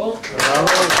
Bravo.